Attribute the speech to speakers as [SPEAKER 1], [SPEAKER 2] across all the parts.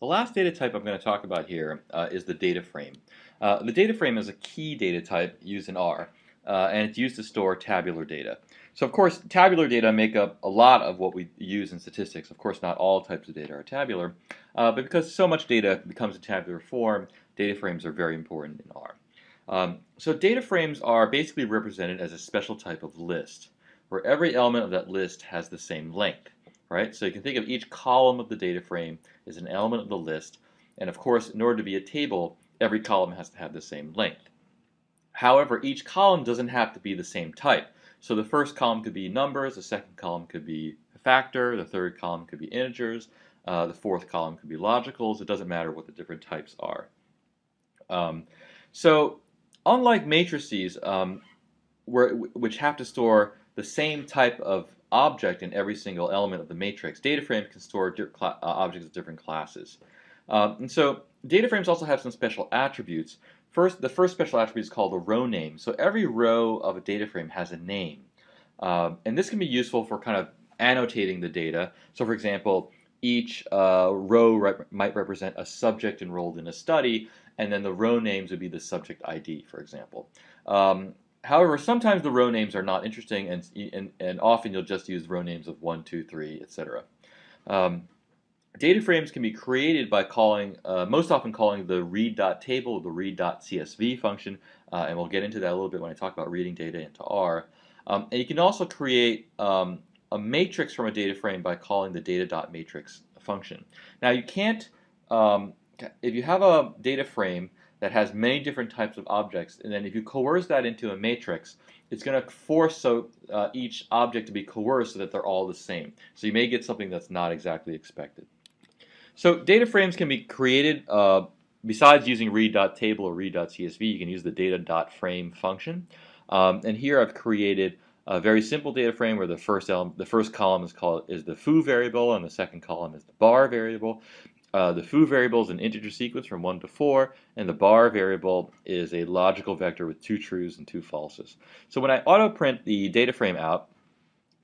[SPEAKER 1] The last data type I'm going to talk about here uh, is the data frame. Uh, the data frame is a key data type used in R, uh, and it's used to store tabular data. So of course, tabular data make up a lot of what we use in statistics. Of course, not all types of data are tabular, uh, but because so much data becomes in tabular form, data frames are very important in R. Um, so data frames are basically represented as a special type of list, where every element of that list has the same length right? So you can think of each column of the data frame as an element of the list. And of course, in order to be a table, every column has to have the same length. However, each column doesn't have to be the same type. So the first column could be numbers, the second column could be a factor, the third column could be integers, uh, the fourth column could be logicals. It doesn't matter what the different types are. Um, so unlike matrices, um, where, which have to store the same type of object in every single element of the matrix. Data frames can store uh, objects of different classes. Um, and so data frames also have some special attributes. First, the first special attribute is called a row name. So every row of a data frame has a name. Um, and this can be useful for kind of annotating the data. So for example, each uh, row rep might represent a subject enrolled in a study, and then the row names would be the subject ID, for example. Um, However, sometimes the row names are not interesting, and, and, and often you'll just use row names of 1, 2, 3, etc. Um, data frames can be created by calling, uh, most often calling the read.table the read.csv function, uh, and we'll get into that a little bit when I talk about reading data into R. Um, and you can also create um, a matrix from a data frame by calling the data.matrix function. Now you can't, um, if you have a data frame that has many different types of objects, and then if you coerce that into a matrix, it's going to force so uh, each object to be coerced so that they're all the same. So you may get something that's not exactly expected. So data frames can be created uh, besides using read.table or read.csv, you can use the data.frame function. Um, and here I've created a very simple data frame where the first the first column is called is the foo variable and the second column is the bar variable. Uh, the foo variable is an integer sequence from 1 to 4, and the bar variable is a logical vector with two trues and two falses. So when I auto print the data frame out,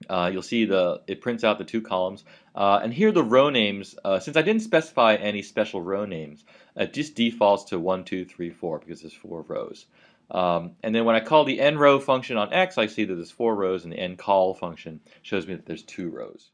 [SPEAKER 1] uh, you'll see the it prints out the two columns. Uh, and here the row names, uh, since I didn't specify any special row names, it just defaults to 1, 2, 3, 4 because there's four rows. Um, and then when I call the n row function on x, I see that there's four rows, and the n col function shows me that there's two rows.